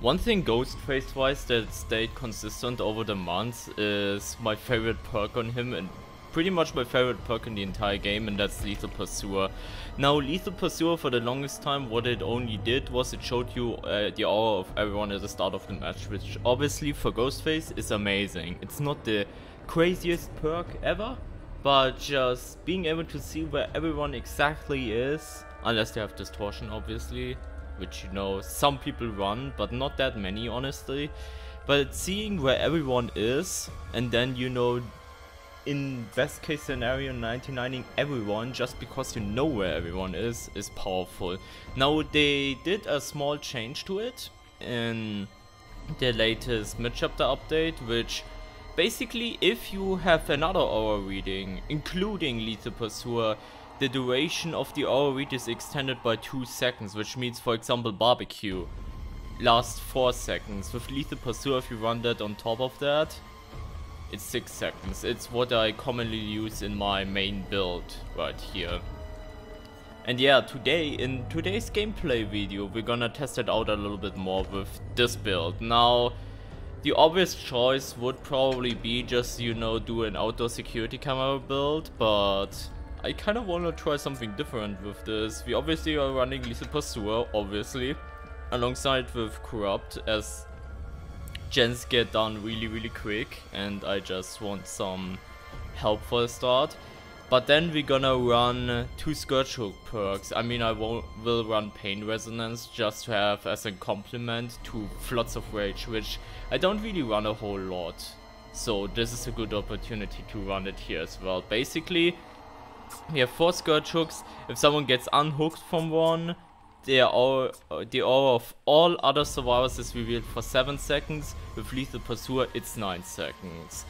One thing Ghostface wise that stayed consistent over the months is my favorite perk on him and pretty much my favorite perk in the entire game and that's Lethal Pursuer. Now Lethal Pursuer for the longest time what it only did was it showed you uh, the aura of everyone at the start of the match which obviously for Ghostface is amazing. It's not the craziest perk ever but just being able to see where everyone exactly is unless they have distortion obviously which you know some people run but not that many honestly but seeing where everyone is and then you know in best case scenario 99ing everyone just because you know where everyone is is powerful. Now they did a small change to it in the latest mid-chapter update which basically if you have another aura reading including lethal pursuer the duration of the read is extended by 2 seconds which means for example barbecue lasts 4 seconds with lethal pursuer if you run that on top of that it's 6 seconds. It's what I commonly use in my main build right here. And yeah, today, in today's gameplay video, we're gonna test it out a little bit more with this build. Now, the obvious choice would probably be just, you know, do an outdoor security camera build, but I kind of want to try something different with this. We obviously are running Lethal Pursuer, obviously, alongside with Corrupt as gens get done really really quick and I just want some help for the start. But then we're gonna run two Scourge Hook perks. I mean I will run Pain Resonance just to have as a complement to Floods of Rage which I don't really run a whole lot. So this is a good opportunity to run it here as well. Basically we have four Scourge Hooks. If someone gets unhooked from one the aura, the aura of all other survivors is revealed for 7 seconds, with Lethal Pursuer it's 9 seconds.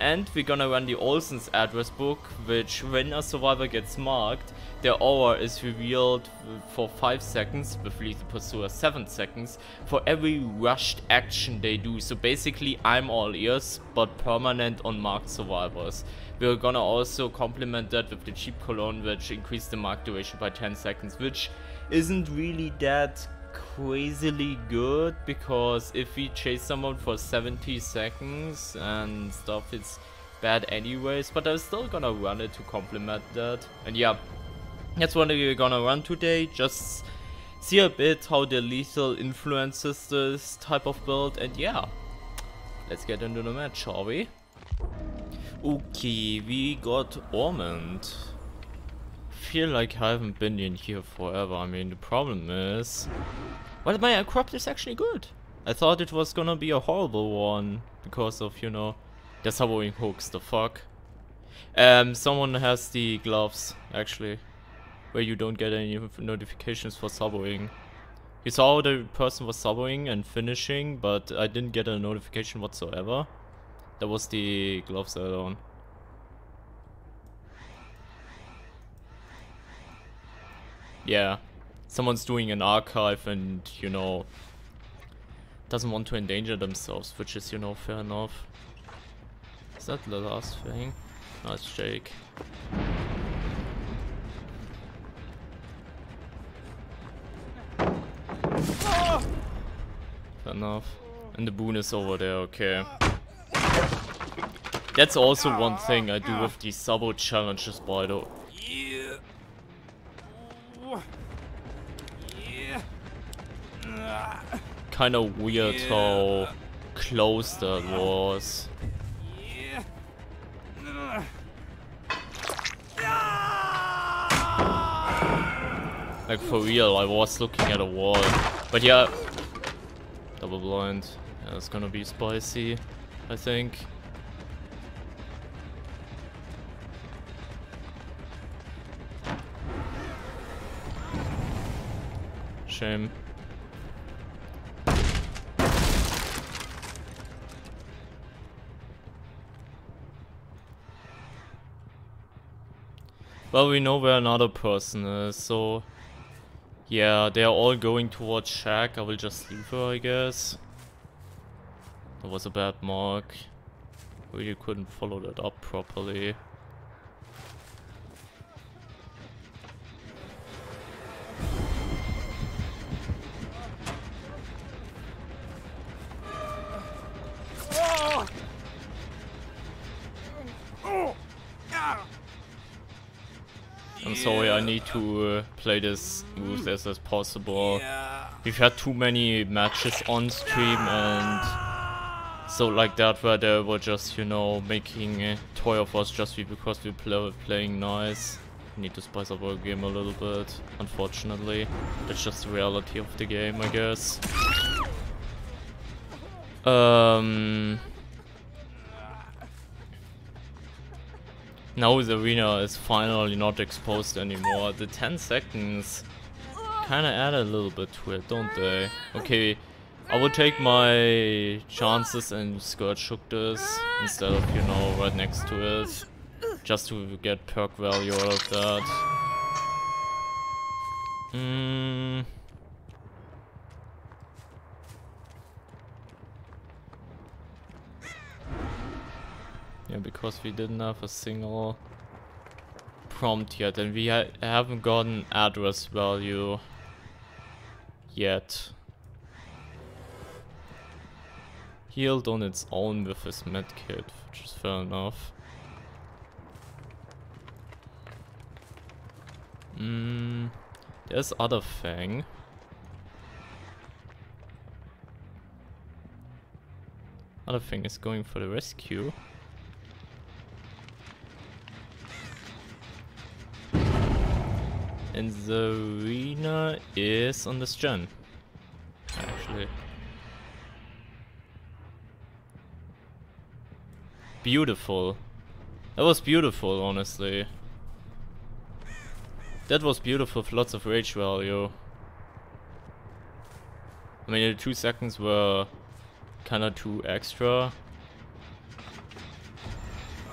And we're gonna run the Olsen's address book, which when a survivor gets marked, their aura is revealed for 5 seconds, with Lethal Pursuer 7 seconds, for every rushed action they do. So basically I'm all ears, but permanent on marked survivors. We're gonna also complement that with the cheap cologne, which increased the mark duration by 10 seconds, which isn't really that crazily good because if we chase someone for 70 seconds and stuff it's bad anyways but I'm still gonna run it to complement that. And yeah that's what we're gonna run today. Just see a bit how the lethal influences this type of build and yeah let's get into the match shall we okay we got Ormond feel like I haven't been in here forever. I mean, the problem is... Well, my crop is actually good. I thought it was gonna be a horrible one because of, you know, the subwooing hooks, the fuck. Um, someone has the gloves, actually, where you don't get any notifications for subwooing. You saw the person was subwooing and finishing, but I didn't get a notification whatsoever. That was the gloves add-on. yeah, someone's doing an archive and, you know, doesn't want to endanger themselves, which is, you know, fair enough. Is that the last thing? No, it's Jake. Fair enough. And the boon is over there, okay. That's also one thing I do with these sabo challenges, by the Yeah kind of weird yeah. how close that was. Like for real, I was looking at a wall. But yeah, double blind. Yeah, it's gonna be spicy, I think. Well, we know where another person is, so... Yeah, they are all going towards Shack. I will just leave her, I guess. That was a bad mark. Really couldn't follow that up properly. Need to uh, play this ruthless as as possible. We've had too many matches on stream and so like that where they were just, you know, making a toy of us just because we play playing nice. We need to spice up our game a little bit, unfortunately. That's just the reality of the game, I guess. Um... Now the arena is finally not exposed anymore. The 10 seconds kinda add a little bit to it, don't they? Okay, I will take my chances and Scourge Hook this instead of, you know, right next to it. Just to get perk value out of that. Hmm. Yeah, because we didn't have a single prompt yet and we ha haven't gotten address value yet. Healed on its own with his medkit, which is fair enough. Mm, there's other thing. Other thing is going for the rescue. And the arena is on this gen. Actually. Beautiful. That was beautiful, honestly. That was beautiful with lots of rage value. I mean, the two seconds were kinda too extra.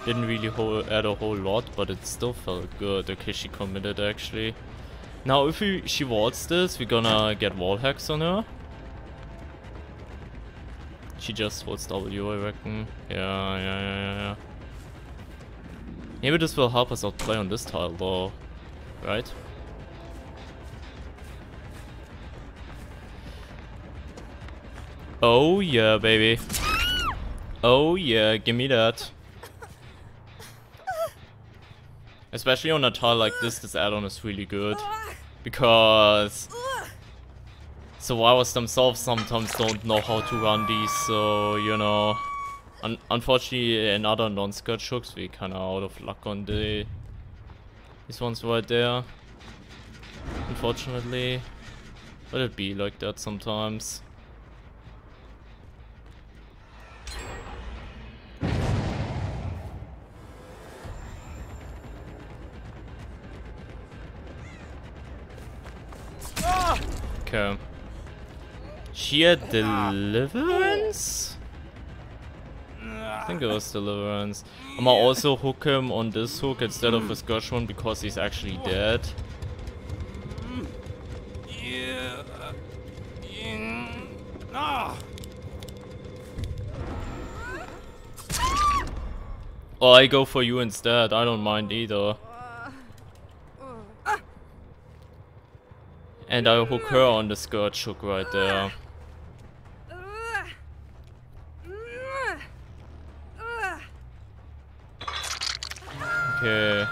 Didn't really add a whole lot, but it still felt good. Okay, she committed actually. Now, if we, she waltz this, we're gonna get wall hacks on her. She just holds W, I reckon. Yeah, yeah, yeah, yeah. Maybe this will help us out play on this tile, though. Right? Oh yeah, baby. Oh yeah, give me that. Especially on a tile like this, this add-on is really good. Because survivors themselves sometimes don't know how to run these, so, you know... Un unfortunately, in other non-Scourge Hooks, we kinda out of luck on the... This ones right there. Unfortunately. But it be like that sometimes. Okay. Sheer ah. Deliverance? I think it was Deliverance. I'ma also hook him on this hook instead of hmm. his Gershwin because he's actually dead. Hmm. Or I go for you instead, I don't mind either. And I hook her on the Scourge Hook right there. Okay.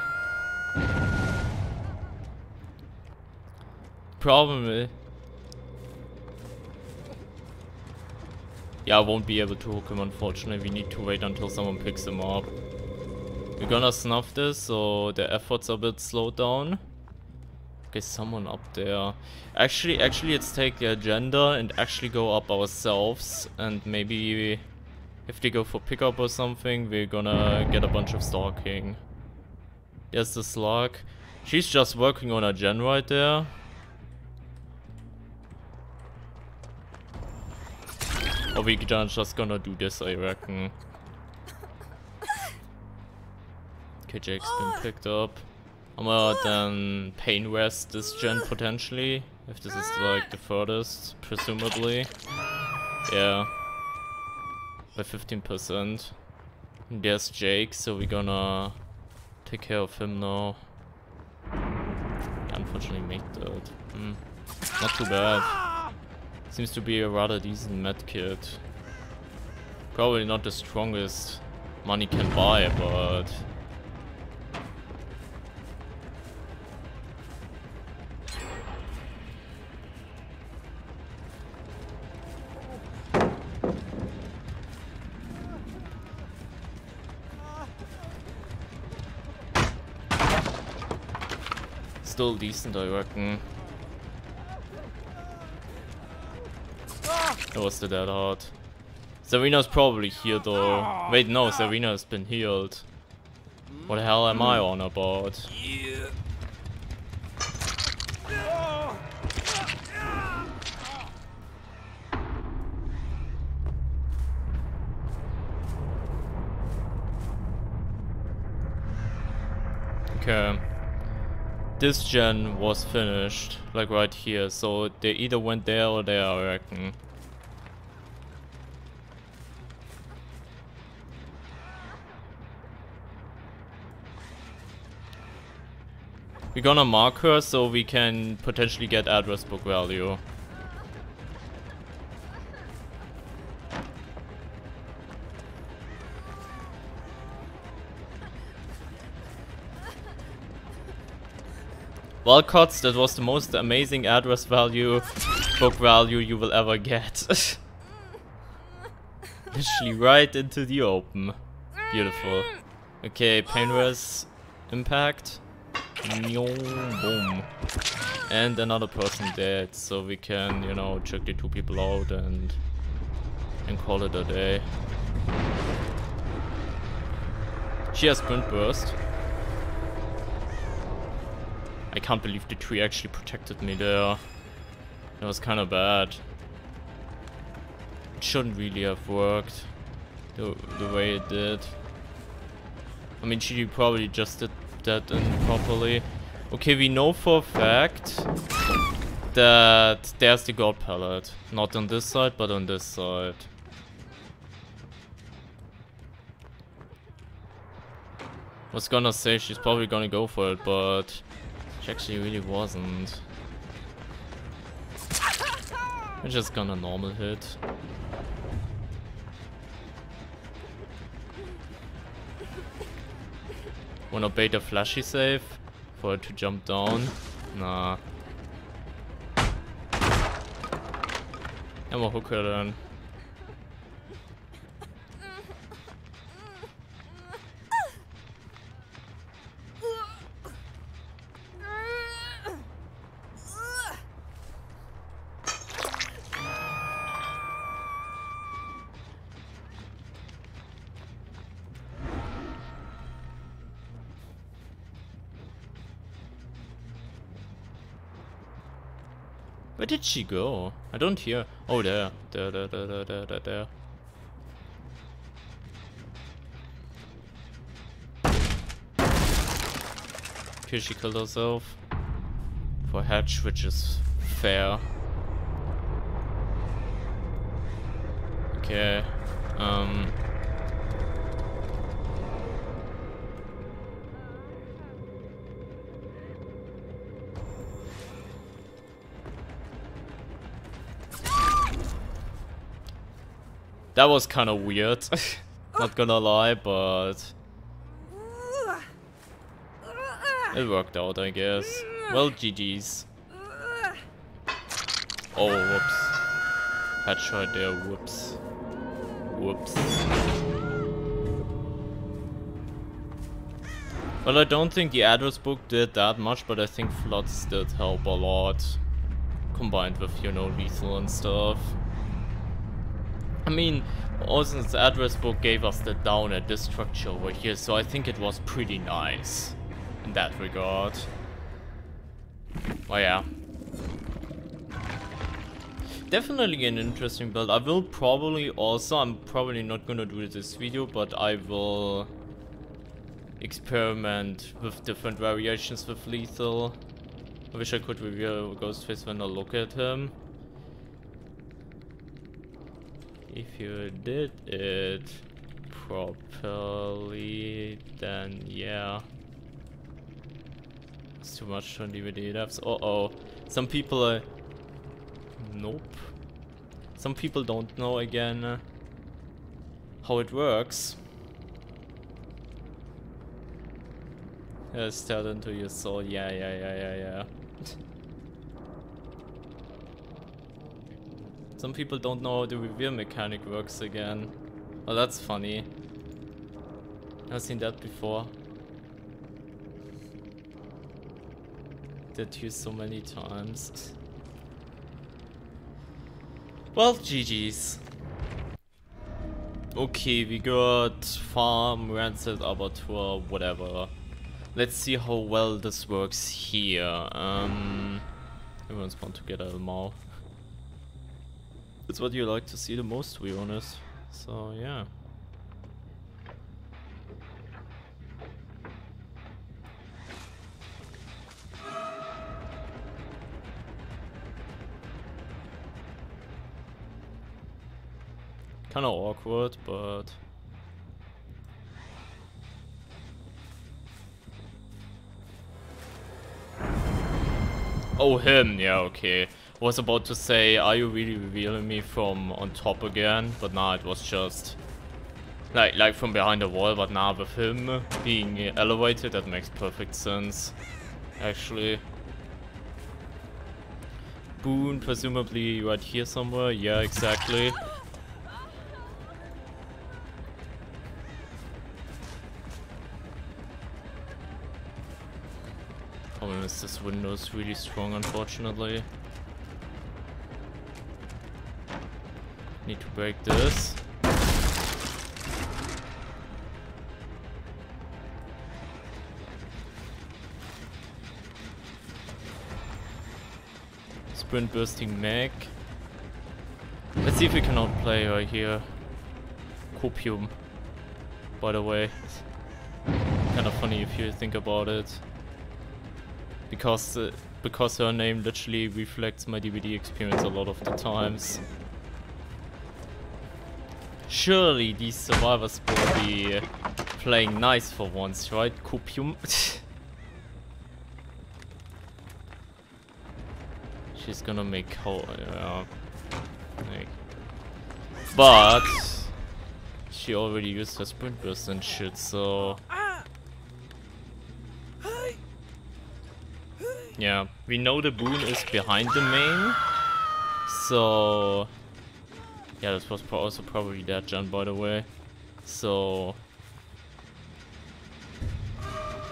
Problem is... Yeah, I won't be able to hook him unfortunately. We need to wait until someone picks him up. We're gonna snuff this, so the efforts are a bit slowed down. Okay, someone up there. Actually, actually, let's take the agenda and actually go up ourselves. And maybe if they go for pickup or something, we're gonna get a bunch of stalking. There's the slug. She's just working on a gen right there. Or we just gonna do this, I reckon. Okay, Jake's been ah. picked up. I'm gonna then pain rest this gen ah. potentially, if this is ah. like the furthest, presumably. Yeah. By 15%. There's Jake, so we're gonna take care of him now. unfortunately make that. Mm. Not too bad. Seems to be a rather decent medkit. Probably not the strongest money can buy, but Still decent, I reckon. It was the dead heart. Zarina's probably here though. Wait, no, Zarina's been healed. What the hell am I on about? Okay. This gen was finished, like right here, so they either went there or there, I reckon. We're gonna mark her so we can potentially get address book value. Walcott's, that was the most amazing address value, book value you will ever get. Literally right into the open. Beautiful. Okay, Painless Impact. Boom. And another person dead, so we can, you know, check the two people out and and call it a day. She has sprint burst. I can't believe the tree actually protected me there. That was kind of bad. It shouldn't really have worked the, the way it did. I mean, she probably just did that improperly. Okay, we know for a fact that there's the gold pallet. Not on this side, but on this side. was gonna say she's probably gonna go for it, but she actually really wasn't. We're just got a normal hit. Wanna bait a flashy save? For it to jump down? Nah. I'm a hooker then. Did she go? I don't hear. Oh, there. There, there, there, there, there, there, there. Okay, she killed herself. For Hatch, which is fair. That was kind of weird. Not gonna lie, but... It worked out, I guess. Well, GG's. Oh, whoops. Headshot there, whoops. Whoops. Well, I don't think the address book did that much, but I think floods did help a lot. Combined with, you know, lethal and stuff. I mean, Olsen's address book gave us the down at this structure over here, so I think it was pretty nice in that regard. Oh yeah. Definitely an interesting build. I will probably also, I'm probably not gonna do this video, but I will experiment with different variations with lethal. I wish I could reveal Ghostface when I look at him. If you did it properly, then yeah. It's too much on DBD depths. Uh oh. Some people are. Nope. Some people don't know again uh, how it works. Yeah, start into your soul. Yeah, yeah, yeah, yeah, yeah. Some people don't know how the reveal mechanic works again. Oh, that's funny. I've seen that before. that used so many times. Well, GG's. Okay, we got farm, rancid, abattoir, whatever. Let's see how well this works here. Um, everyone's spawned together more. It's what you like to see the most, to be honest. So, yeah. Kinda awkward, but... Oh, him, yeah, okay. Was about to say, are you really revealing me from on top again? But nah, it was just... Like, like from behind the wall, but now nah, with him being elevated, that makes perfect sense. Actually. Boon, presumably right here somewhere. Yeah, exactly. Oh, Problem is this window is really strong unfortunately. Need to break this. Sprint bursting mech. Let's see if we can outplay her here. Copium. By the way. Kinda funny if you think about it because uh, because her name literally reflects my DBD experience a lot of the times. Surely these survivors will be playing nice for once, right? Copium. She's gonna make uh, like, but she already used her sprint burst and shit, so Yeah, we know the boon is behind the main. So... Yeah, this was also probably that jump, by the way. So...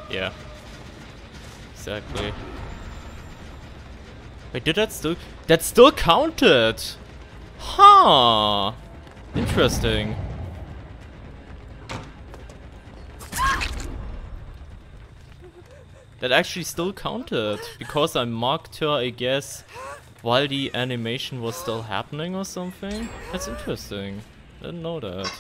Yeah. Exactly. Wait, did that still... That still counted! Huh! Interesting. That actually still counted, because I marked her, I guess, while the animation was still happening or something. That's interesting. Didn't know that.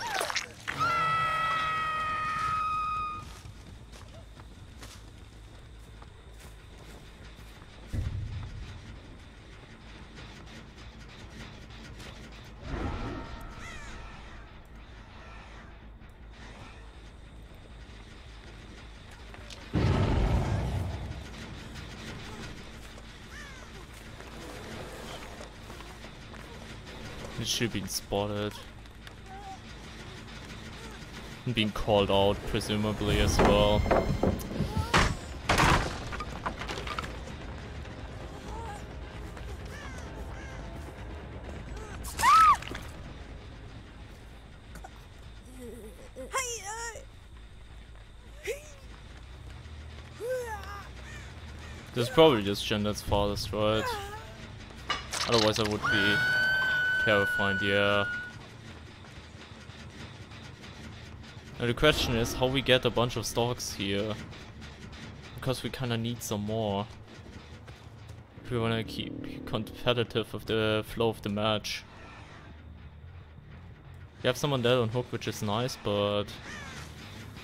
Should have been spotted. And being called out, presumably, as well. This is probably just Gendered's farthest, right? Otherwise I would be Terrifying, yeah. Now the question is how we get a bunch of stocks here. Because we kinda need some more. If we wanna keep competitive with the flow of the match. We have someone dead on hook, which is nice, but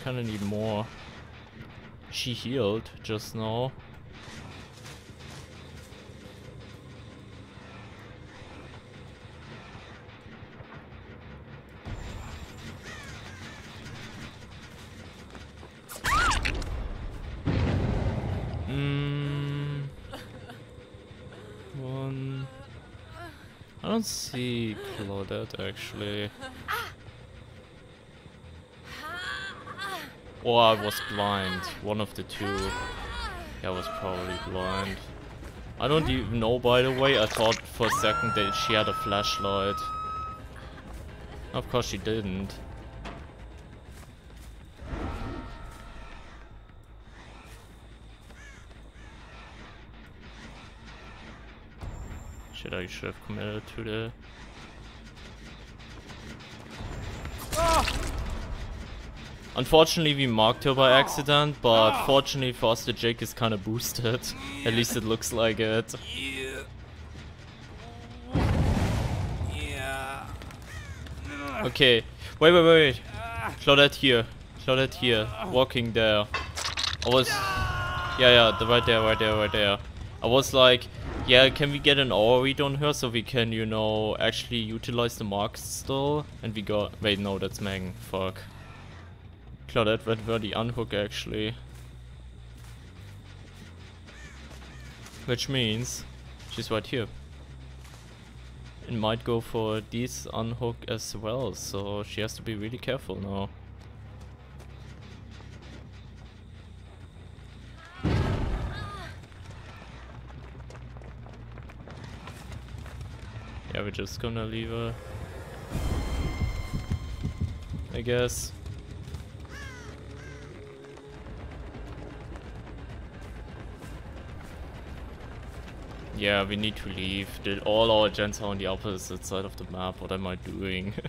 kinda need more. She healed just now. don't see Claudette actually. Or oh, I was blind. One of the two. Yeah, I was probably blind. I don't even know by the way. I thought for a second that she had a flashlight. Of course she didn't. Shit, I should have committed to the... Unfortunately, we marked her by oh. accident, but ah. fortunately for us, the Jake is kind of boosted. At least it looks like it. Okay, wait, wait, wait. Ah. Claudette here. Claudette here. Ah. Walking there. I was... Yeah, yeah, the, right there, right there, right there. I was like, yeah, can we get an aura read on her so we can, you know, actually utilize the marks still? And we got... Wait, no, that's Megan. Fuck. Claudette went for the unhook, actually. Which means she's right here it might go for this unhook as well, so she has to be really careful now. Yeah, we're just gonna leave her. I guess. Yeah, we need to leave. All our gens are on the opposite side of the map. What am I doing?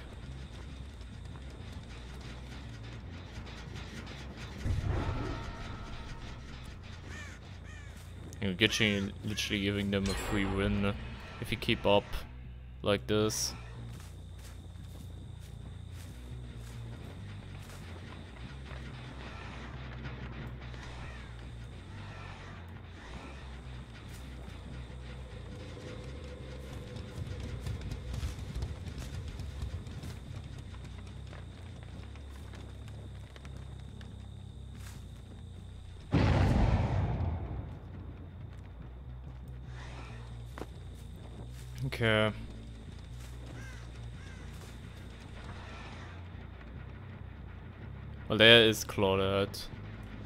You're literally giving them a free win if you keep up like this. Okay. Uh, well, there is Claudette.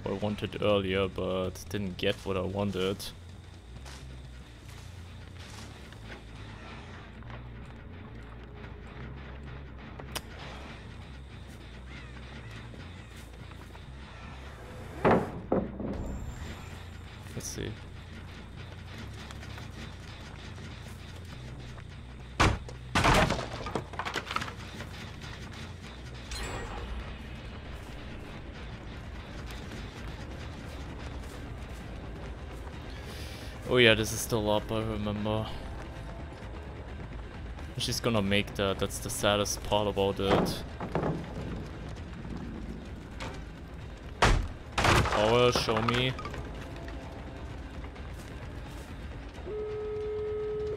I wanted earlier, but didn't get what I wanted. Let's see. Oh yeah, this is still up, I remember. She's gonna make that, that's the saddest part about it. Oh show me.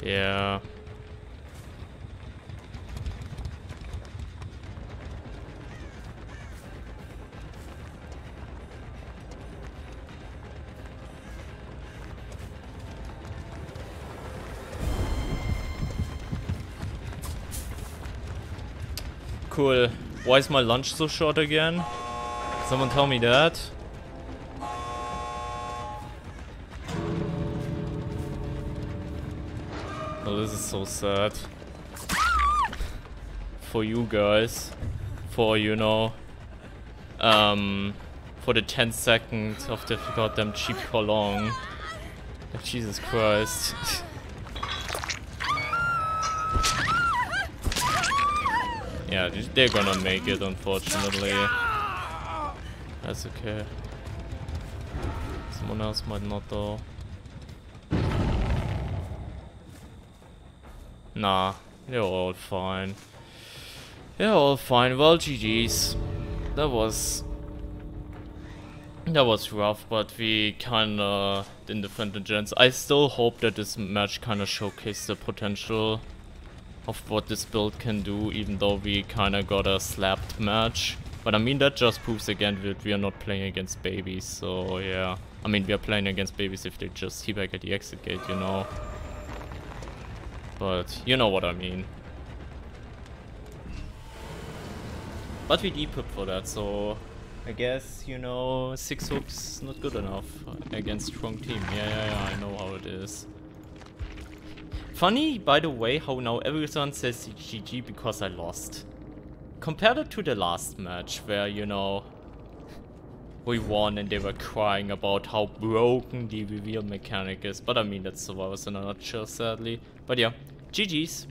Yeah. Cool. Why is my lunch so short again? Someone tell me that. Oh, this is so sad. For you guys. For, you know... Um... For the 10 seconds of the goddamn cheap cologne. Jesus Christ. Yeah, they're gonna make it, unfortunately. That's okay. Someone else might not, though. Nah, they're all fine. They're all fine. Well, GG's. That was... That was rough, but we kinda didn't defend the gens. I still hope that this match kinda showcased the potential of what this build can do, even though we kinda got a slapped match. But I mean, that just proves again that we are not playing against babies, so yeah. I mean, we are playing against babies if they just teabag at the exit gate, you know. But you know what I mean. But we depup for that, so I guess, you know, 6 hooks not good enough against strong team. Yeah, yeah, yeah, I know how it is. Funny, by the way, how now everyone says GG because I lost. Compared it to the last match, where, you know... we won and they were crying about how broken the reveal mechanic is. But I mean, that's Survivors in a nutshell, sadly. But yeah, GG's.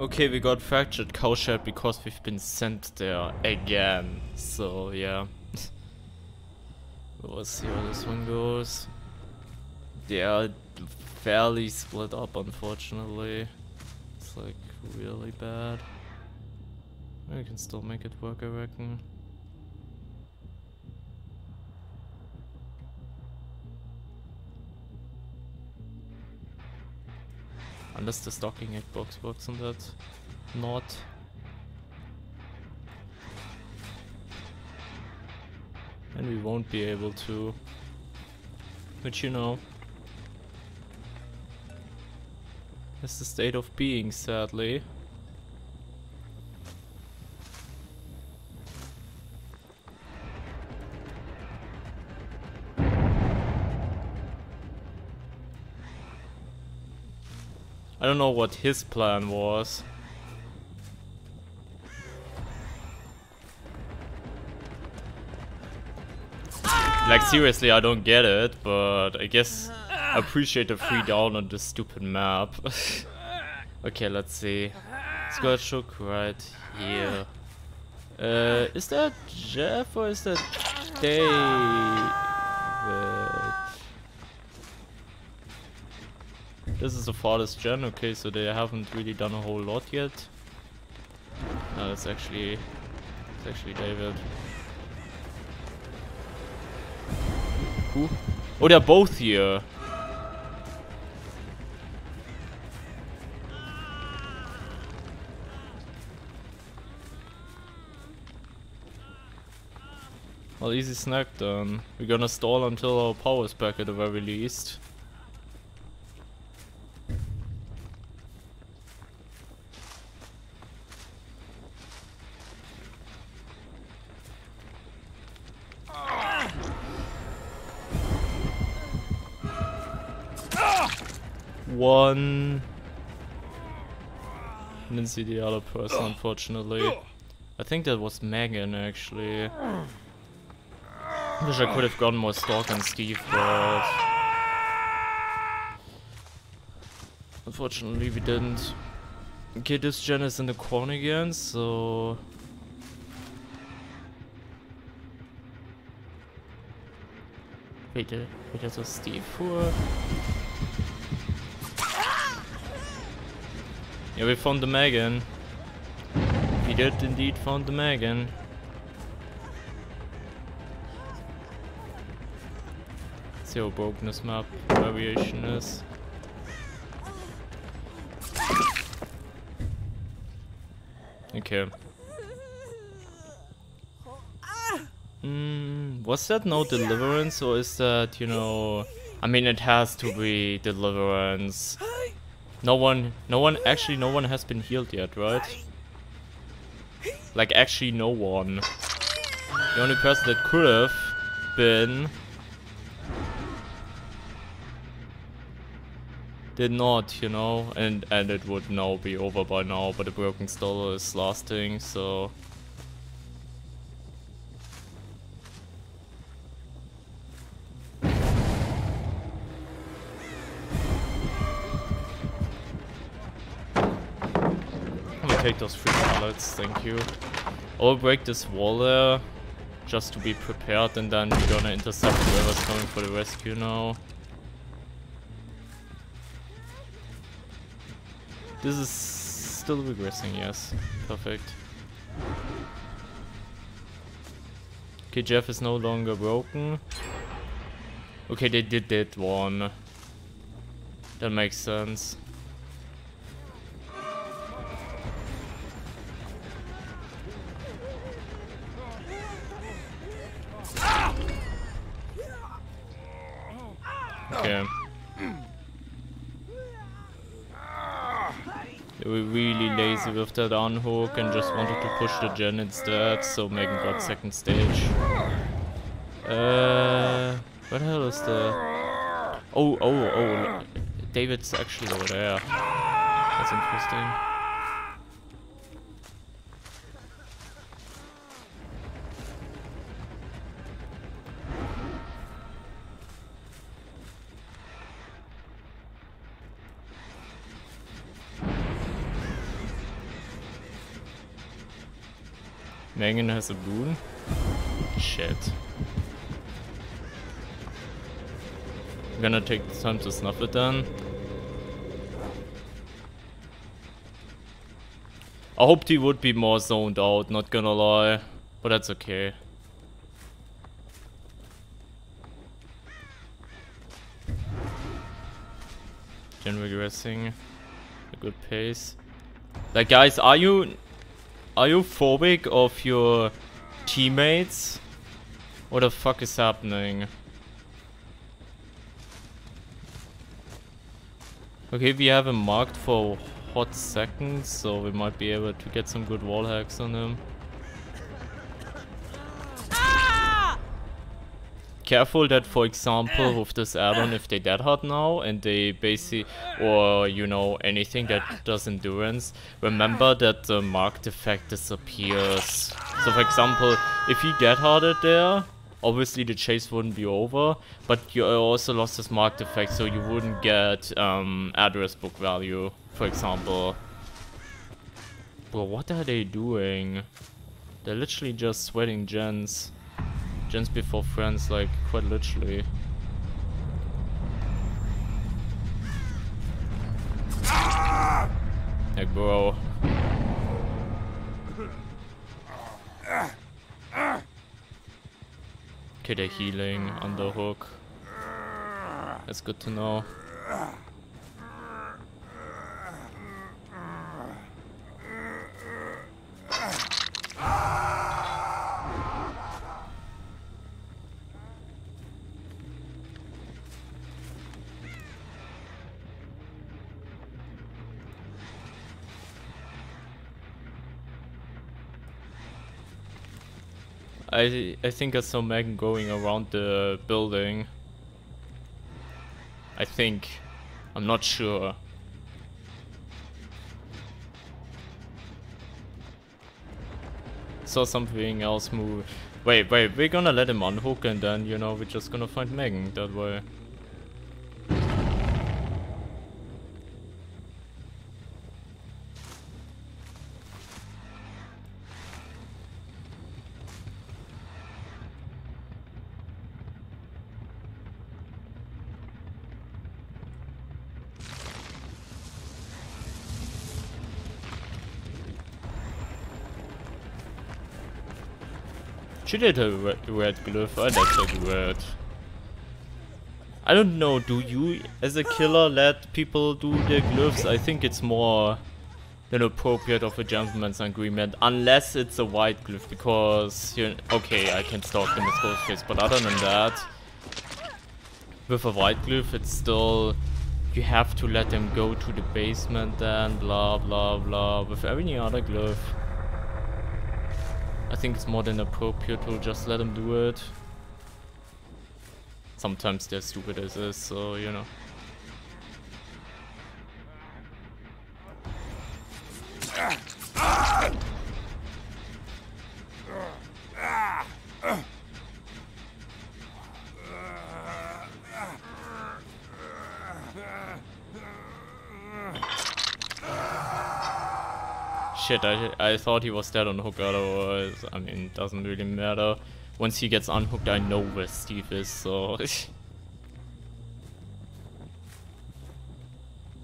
Okay, we got fractured cowshed because we've been sent there again. So yeah. we'll see how this one goes. Are fairly split up unfortunately. It's like really bad. We can still make it work I reckon. Unless the stocking egg box works on that. Not. And we won't be able to. But you know. That's the state of being, sadly. I don't know what his plan was. Like seriously, I don't get it, but I guess appreciate the free down on this stupid map. okay, let's see. Scourge Hook right here. Uh, is that Jeff or is that Dave? This is the farthest gen, okay, so they haven't really done a whole lot yet. No, it's actually, it's actually David. Who? Oh, they're both here. Well, easy snack then. We're gonna stall until our power's back at the very least. one. Didn't see the other person, unfortunately. I think that was Megan, actually. Wish I could have gotten more stock on Steve, but... Unfortunately, we didn't. Okay, this gen is in the corner again, so... Wait, wait, that was Steve who... Uh, yeah, we found the Megan. We did indeed found the Megan. See how broken this map variation is. Okay. Mm, was that no deliverance or is that, you know... I mean it has to be deliverance. No one, no one, actually no one has been healed yet, right? Like actually no one. The only person that could have been did not, you know, and and it would now be over by now, but the broken stall is lasting, so take those three pallets, thank you. I'll break this wall there, just to be prepared, and then we're gonna intercept whoever's coming for the rescue now. This is still regressing, yes. Perfect. Okay, Jeff is no longer broken. Okay, they did that one. That makes sense. Okay. They were really lazy with that unhook and just wanted to push the gen instead, so Megan got second stage. Uh, what the hell is the... Oh, oh, oh, David's actually over there. That's interesting. Megan has a boon? Shit. I'm gonna take the time to snuff it then. I hoped he would be more zoned out, not gonna lie. But that's okay. Gen regressing. A good pace. Like guys, are you are you phobic of your teammates? What the fuck is happening? Okay, we have him marked for hot seconds, so we might be able to get some good wall hacks on him. Careful that, for example, with this add-on, if they dead hard now and they basically, or you know, anything that does endurance, remember that the marked effect disappears. So, for example, if you dead harded there, obviously the chase wouldn't be over, but you also lost this marked effect, so you wouldn't get um, address book value for example. Bro, what are they doing? They're literally just sweating gens. Gens before friends, like, quite literally. Like, bro. Okay, they're healing on the hook. That's good to know. I I think I saw Megan going around the building. I think. I'm not sure. Saw something else move. Wait, wait, we're gonna let him unhook and then, you know, we're just gonna find Megan that way. She did a red, glyph, I like that red. I don't know, do you as a killer let people do their glyphs? I think it's more than appropriate of a gentleman's agreement, unless it's a white glyph, because, you okay, I can stalk them as Ghostface, but other than that, with a white glyph, it's still, you have to let them go to the basement then, blah blah blah, with any other glyph. I think it's more than appropriate to just let them do it. Sometimes they're stupid as is, so you know. Shit, I, I thought he was dead on hook otherwise. I mean, doesn't really matter. Once he gets unhooked, I know where Steve is, so...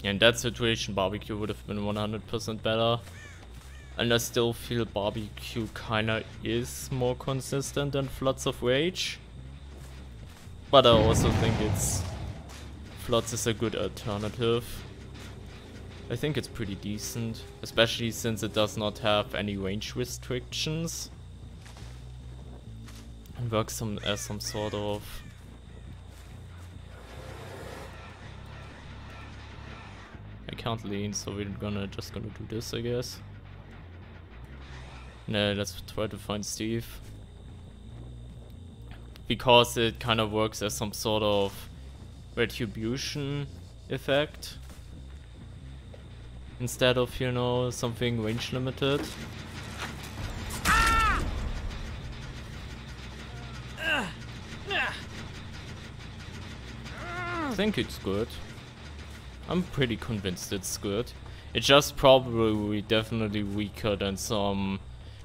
in that situation, Barbecue would have been 100% better. And I still feel Barbecue kinda is more consistent than Floods of Rage. But I also think it's... Floods is a good alternative. I think it's pretty decent, especially since it does not have any range restrictions. It works some as some sort of I can't lean, so we're gonna just gonna do this, I guess. No, let's try to find Steve. Because it kind of works as some sort of retribution effect instead of, you know, something range limited. I think it's good. I'm pretty convinced it's good. It's just probably definitely weaker than some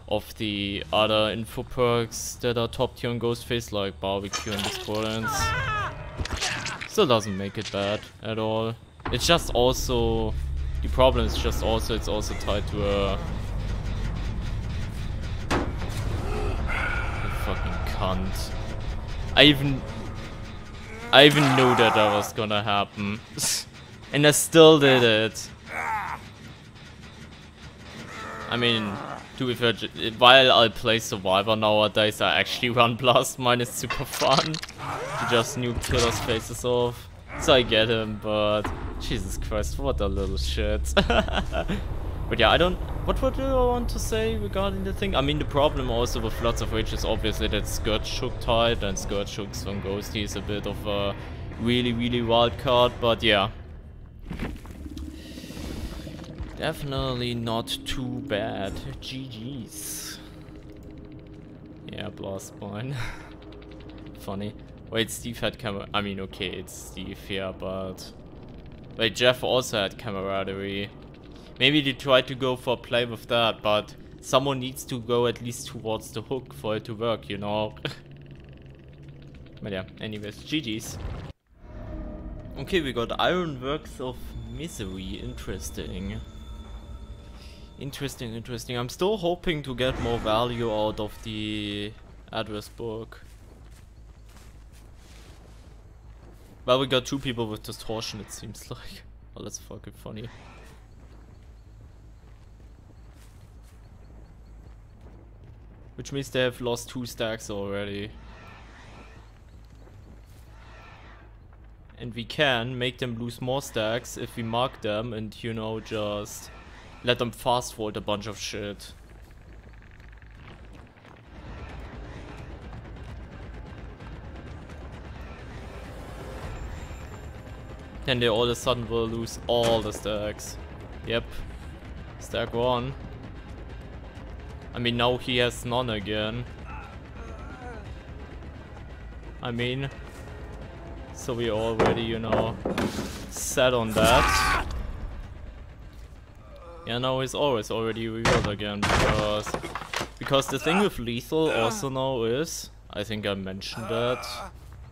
of the other info perks that are top tier on Ghostface, like barbecue and discordance. Still doesn't make it bad at all. It's just also the problem is just also it's also tied to a fucking cunt. I even I even knew that that was gonna happen. and I still did it. I mean, to be fair, while I play Survivor nowadays, I actually run Blast Mine, it's super fun. To just nuke killers' faces off. So I get him, but Jesus Christ, what a little shit. but yeah, I don't... What would I want to say regarding the thing? I mean, the problem also with Floods of Rage is obviously that Scourge Hook tied, and Scourge Hooks from Ghosty is a bit of a really, really wild card, but yeah. Definitely not too bad. GG's. Yeah, Blast Mine. Funny. Wait, Steve had camera. I mean, okay, it's Steve, yeah, but. Wait, Jeff also had camaraderie. Maybe they tried to go for a play with that, but someone needs to go at least towards the hook for it to work, you know? but yeah, anyways, GG's. Okay, we got Ironworks of Misery, interesting. Interesting, interesting. I'm still hoping to get more value out of the address book. Well, we got two people with distortion, it seems like. Well, oh, that's fucking funny. Which means they have lost two stacks already. And we can make them lose more stacks if we mark them and, you know, just let them fast forward a bunch of shit. Then they all of a sudden will lose all the stacks. Yep. Stack one. I mean, now he has none again. I mean, so we already, you know, set on that. Yeah, now he's always already revealed again because because the thing with lethal also now is, I think I mentioned that,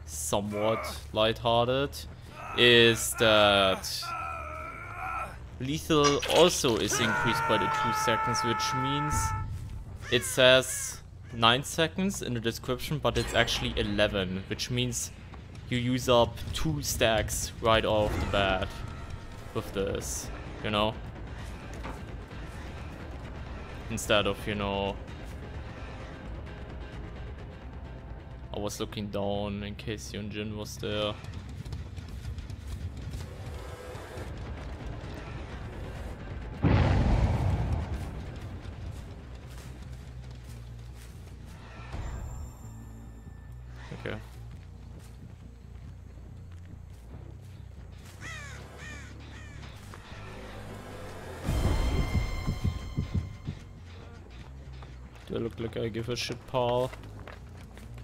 somewhat lighthearted is that lethal also is increased by the 2 seconds, which means it says 9 seconds in the description, but it's actually 11, which means you use up 2 stacks right off the bat with this, you know? Instead of, you know... I was looking down in case Yunjin was there. I give a shit pal.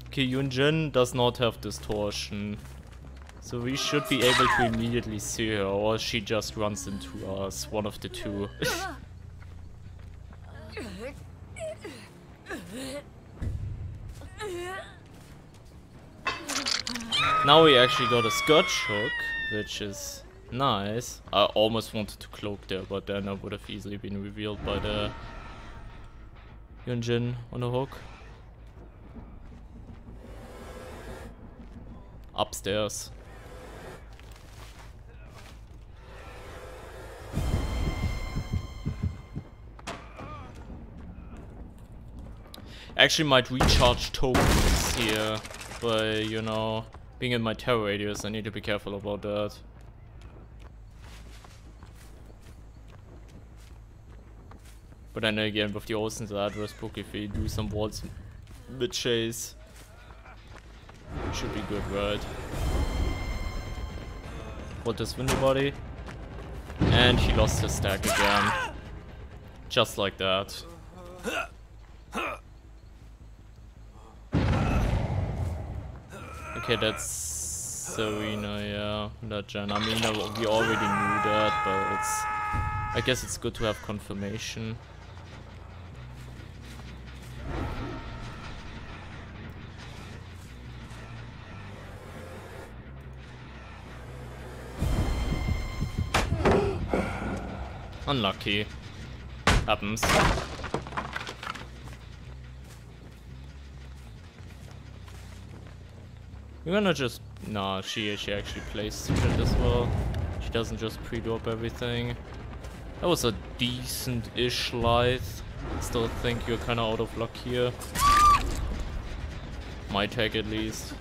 Okay, Yunjin does not have distortion. So we should be able to immediately see her, or she just runs into us, one of the two. now we actually got a Scourge Hook, which is nice. I almost wanted to cloak there, but then I would have easily been revealed by the Yunjin on a hook. Upstairs. Actually might recharge tokens here, but you know, being in my terror radius, I need to be careful about that. But then again, with the Olsen's address book, if we do some walls mid chase, should be good, right? What is window body? And he lost his stack again. Just like that. Okay, that's Zarina, yeah, that gen. I mean, we already knew that, but it's... I guess it's good to have confirmation. Unlucky. Happens. We're gonna just... Nah, she, she actually plays it as well. She doesn't just pre-drop everything. That was a decent-ish light. Still think you're kinda out of luck here. My tag at least.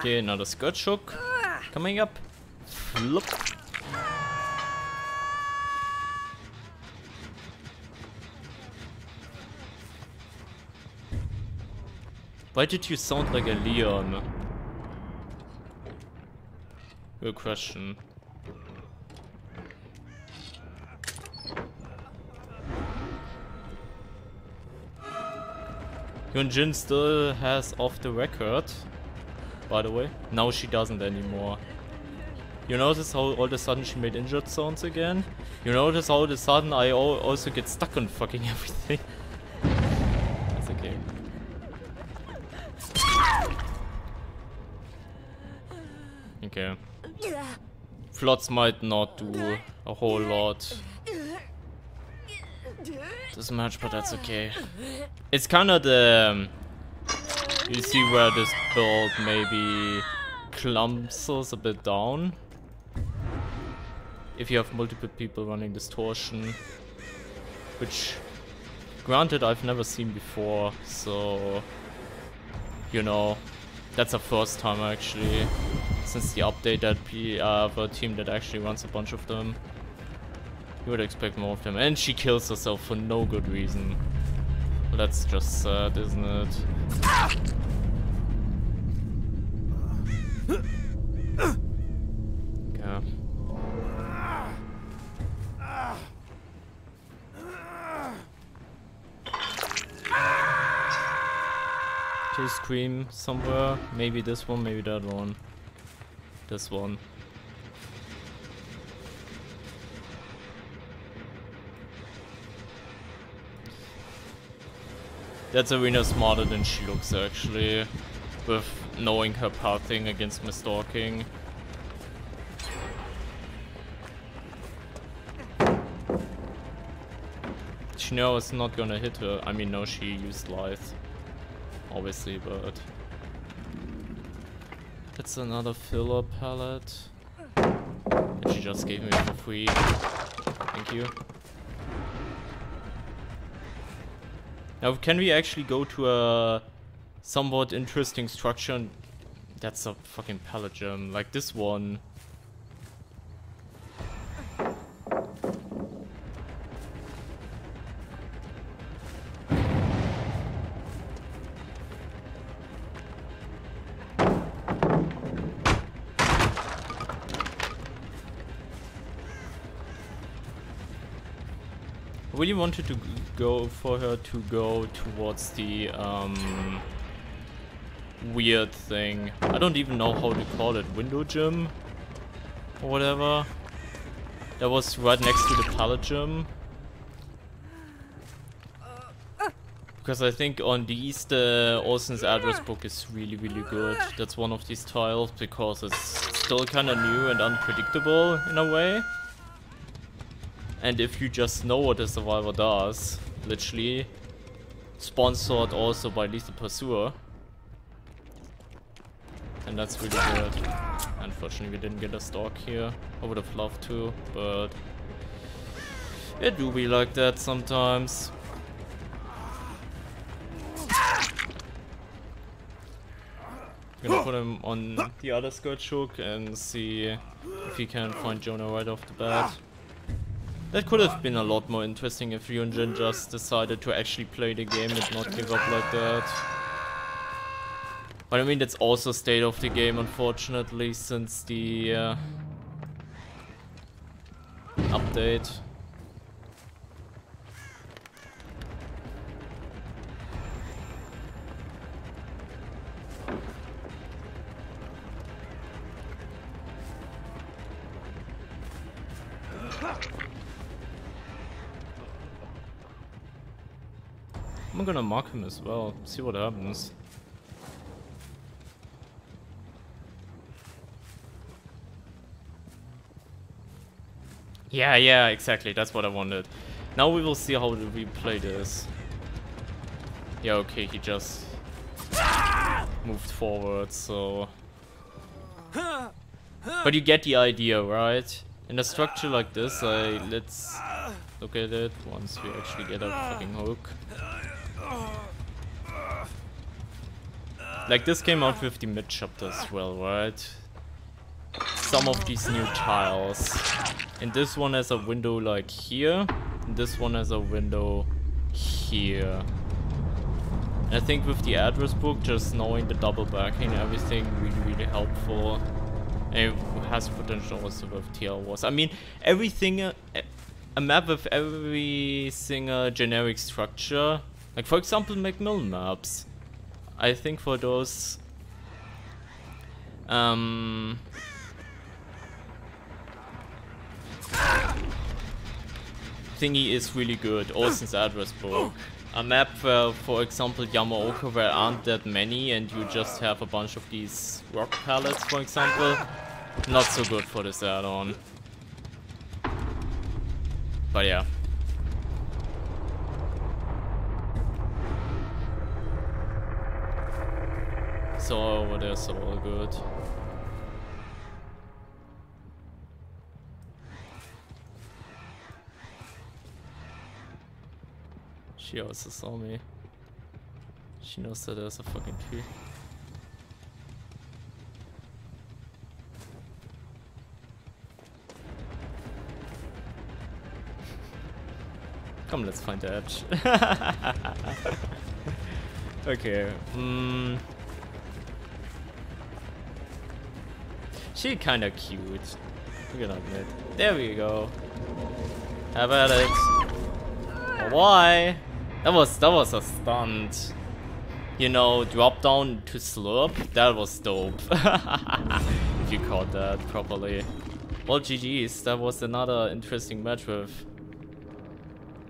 Okay, another Scourge Hook. Coming up. Flip. Why did you sound like a Leon? Good question. Jin still has off the record, by the way. Now she doesn't anymore. You notice how all of a sudden she made injured sounds again? You notice how all of a sudden I also get stuck on fucking everything? That's okay. Okay. Floods might not do a whole lot this match, but that's okay. It's kind of the... Um, you see where this build maybe clumps us a bit down. If you have multiple people running distortion. Which, granted, I've never seen before, so... You know, that's the first time actually, since the update that we have a team that actually runs a bunch of them. You would expect more of them. And she kills herself for no good reason. That's just sad, isn't it? Okay. To scream somewhere. Maybe this one, maybe that one. This one. That's arena smarter than she looks actually. With knowing her pathing against mistalking. She knows it's not gonna hit her. I mean, no, she used life. Obviously, but... That's another filler pallet. That she just gave me for free. Thank you. Now, can we actually go to a somewhat interesting structure? That's a fucking pallet gem, like this one. really wanted to go for her to go towards the um, weird thing. I don't even know how to call it. Window gym? Or whatever. That was right next to the pallet gym. Because I think on these the Olsen's address book is really really good. That's one of these tiles because it's still kinda new and unpredictable in a way. And if you just know what a survivor does, literally, sponsored also by Lethal Pursuer. And that's really good. Unfortunately, we didn't get a stock here. I would have loved to, but it do be like that sometimes. I'm gonna put him on the other choke and see if he can find Jonah right off the bat. That could have been a lot more interesting if Yunjin just decided to actually play the game and not give up like that. But I mean, that's also state of the game, unfortunately, since the uh, update. I'm gonna mock him as well, see what happens. Yeah, yeah, exactly. That's what I wanted. Now we will see how we play this. Yeah, okay, he just moved forward, so... But you get the idea, right? In a structure like this, I let's look at it once we actually get a fucking hook. Like this came out with the mid chapter as well, right? Some of these new tiles. And this one has a window like here. And this one has a window here. And I think with the address book, just knowing the double backing and everything really, really helpful. And it has potential also with TL walls. I mean, everything, uh, a map with every single generic structure. Like for example, Macmillan maps. I think for those um, thingy is really good, Olsen's address book. A map where, for example, Yamaoka, where aren't that many and you just have a bunch of these rock pallets, for example. Not so good for this add-on. But yeah. So over there, so all good. She also saw me. She knows that there's a fucking tree. Come, let's find the edge. okay. Mm. She kinda cute. We can admit. There we go. How about it. Why? That was that was a stunt. You know, drop down to slurp. That was dope. if you caught that properly. Well, GG's. That was another interesting match with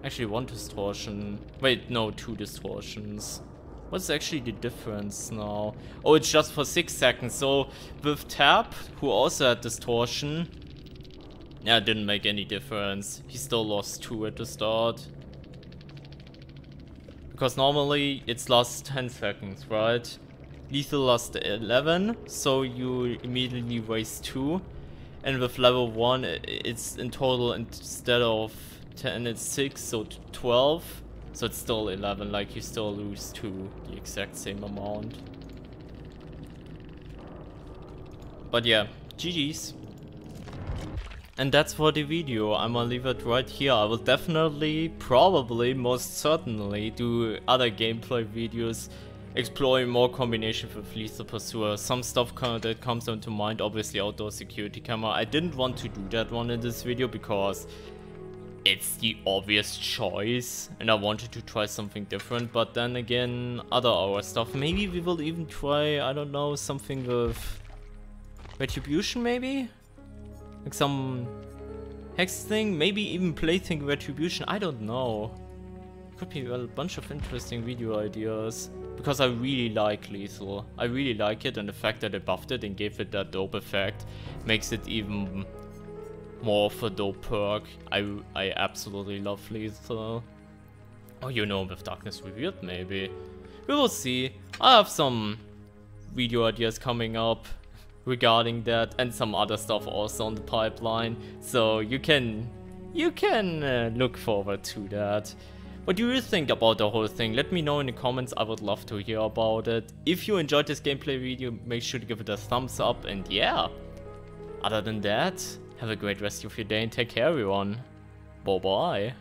Actually one distortion. Wait, no, two distortions. What's actually the difference now? Oh, it's just for 6 seconds. So, with Tapp, who also had distortion, yeah, it didn't make any difference. He still lost 2 at the start. Because normally it's lost 10 seconds, right? Lethal lost 11, so you immediately waste 2. And with level 1, it's in total instead of 10 it's 6, so 12. So it's still 11, like you still lose 2, the exact same amount. But yeah, GG's. And that's for the video, I'm gonna leave it right here. I will definitely, probably, most certainly do other gameplay videos exploring more combinations with Lethal Pursuer. Some stuff that comes into mind, obviously outdoor security camera. I didn't want to do that one in this video because it's the obvious choice and I wanted to try something different but then again other hour stuff maybe we will even try I don't know something with retribution maybe like some hex thing maybe even plaything retribution I don't know could be a bunch of interesting video ideas because I really like lethal I really like it and the fact that they buffed it and gave it that dope effect makes it even more of a dope perk. I, I absolutely love Lethal. Oh, you know, with Darkness Revealed, maybe. We will see. I have some video ideas coming up regarding that and some other stuff also on the pipeline. So you can you can uh, look forward to that. What do you think about the whole thing? Let me know in the comments, I would love to hear about it. If you enjoyed this gameplay video, make sure to give it a thumbs up and yeah. Other than that, have a great rest of your day and take care everyone. Bye bye.